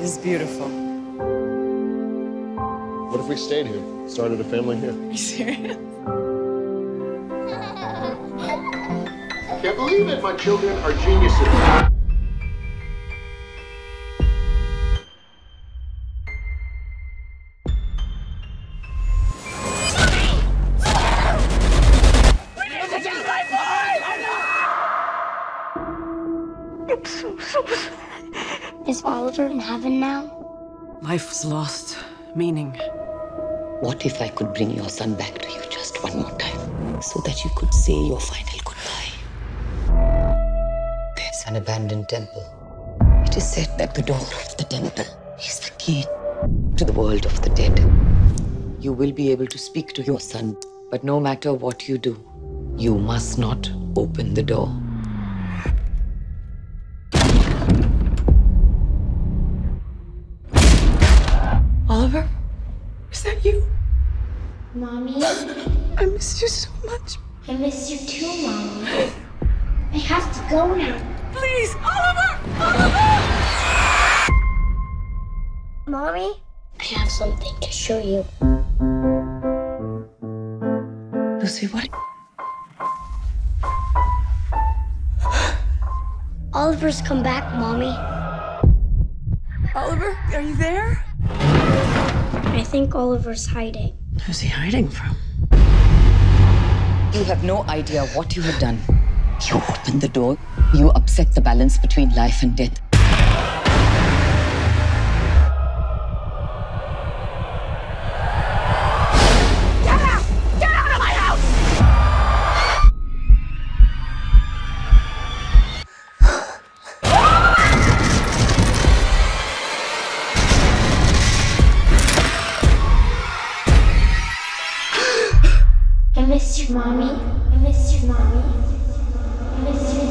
is beautiful. What if we stayed here? Started a family here? Are you serious? Can't believe it. My children are geniuses. Is Oliver in heaven now? Life's lost meaning. What if I could bring your son back to you just one more time so that you could say your final goodbye? There's an abandoned temple. It is said that the door of the temple is the key to the world of the dead. You will be able to speak to your son, but no matter what you do, you must not open the door. Mommy, I miss you so much. I miss you too, Mommy. I have to go now. Please, Oliver! Oliver! Mommy, I have something to show you. Lucy, what? Oliver's come back, Mommy. Oliver, are you there? I think Oliver's hiding. Who's he hiding from? You have no idea what you have done. You opened the door, you upset the balance between life and death. miss you, mommy. I miss you, mommy. I miss you.